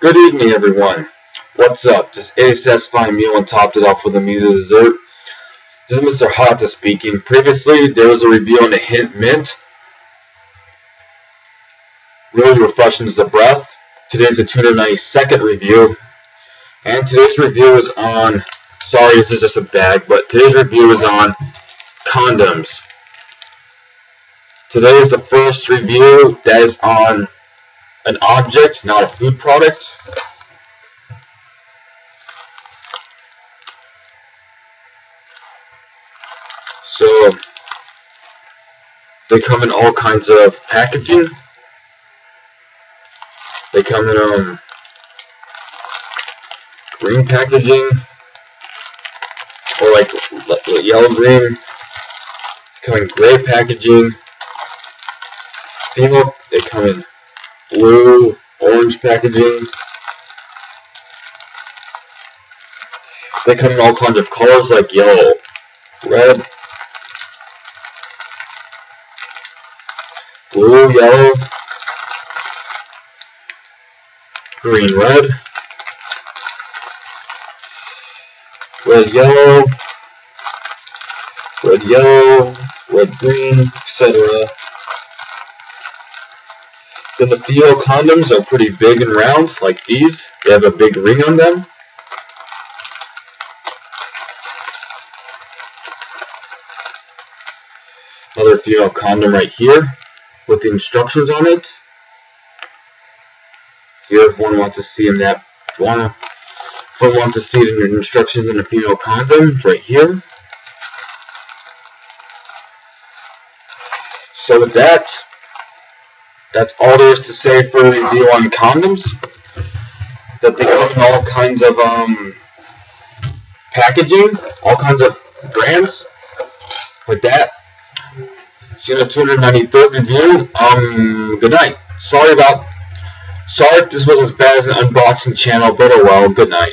Good evening, everyone. What's up? Just a satisfying meal and topped it off with a measly dessert. This is Mr. Hata speaking. Previously, there was a review on the Hint Mint. Really refreshes the breath. Today's a 292nd review. And today's review is on, sorry, this is just a bag, but today's review is on condoms. Today is the first review that is on an object, not a food product. So they come in all kinds of packaging. They come in um green packaging or like yellow green. Come in gray packaging. Female, they come in blue, orange packaging. They come in all kinds of colors like yellow, red, blue, yellow, green, red, red, yellow, red, yellow, red, green, etc. Then the Theo condoms are pretty big and round, like these. They have a big ring on them. Another female condom right here with the instructions on it. Here, if one wants to see in that, if one, if one wants to see the instructions in a female condom, it's right here. So with that, that's all there is to say for the review on condoms. That they come in all kinds of um, packaging, all kinds of brands. With that, see the 293rd review. Um, good night. Sorry about, sorry if this was as bad as an unboxing channel, but oh well, good night.